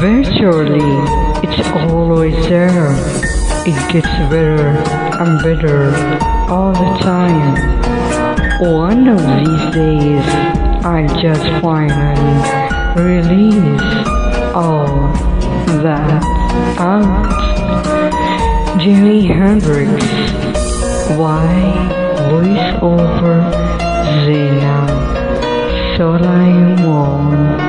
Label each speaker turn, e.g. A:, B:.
A: Virtually, it's always there. It gets better and better all the time. One of these days, I just finally release all that out. Jimi Hendrix, why voice over Zena Solaimon